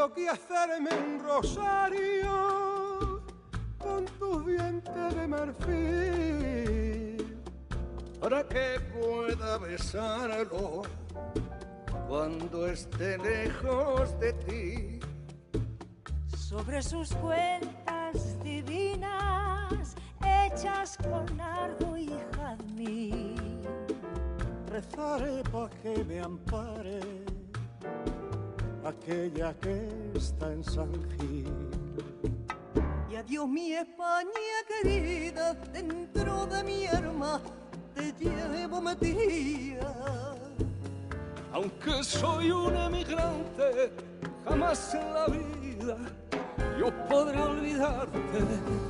tengo que hacerme un rosario con tus dientes de marfil para que pueda besarlo cuando esté lejos de ti. Sobre sus cuentas divinas hechas con ardo y jazmín. Rezaré para que me ampare aquella que está en San Gil. Y adiós mi España querida, dentro de mi alma te llevo metida. Aunque soy un emigrante, jamás en la vida yo podré olvidarte.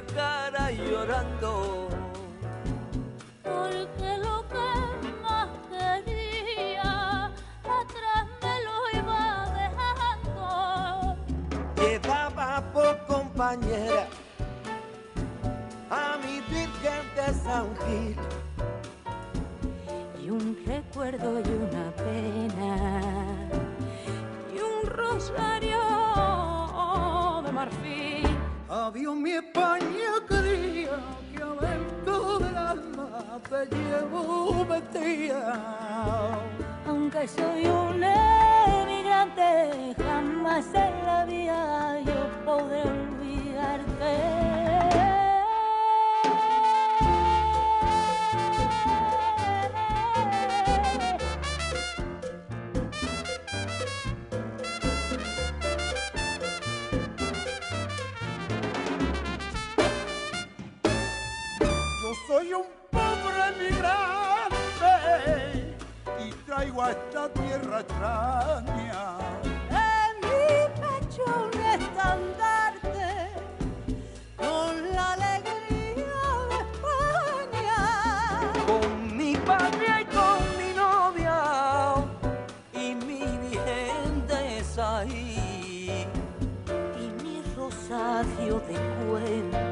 La cara llorando. Porque lo que más quería, atrás me lo iba dejando. Llevaba por compañera a mi Virgen de San Gil. Y un recuerdo y una pena. Y un rosario de marfil. Adiós mi Aunque soy un emigrante, jamás en la vida yo podré olvidarte. Soy un pobre emigrante y traigo a esta tierra extraña. En mi pecho un estandarte con la alegría de España. Con mi patria y con mi novia y mi virgen de ahí y mi rosario de cuenta.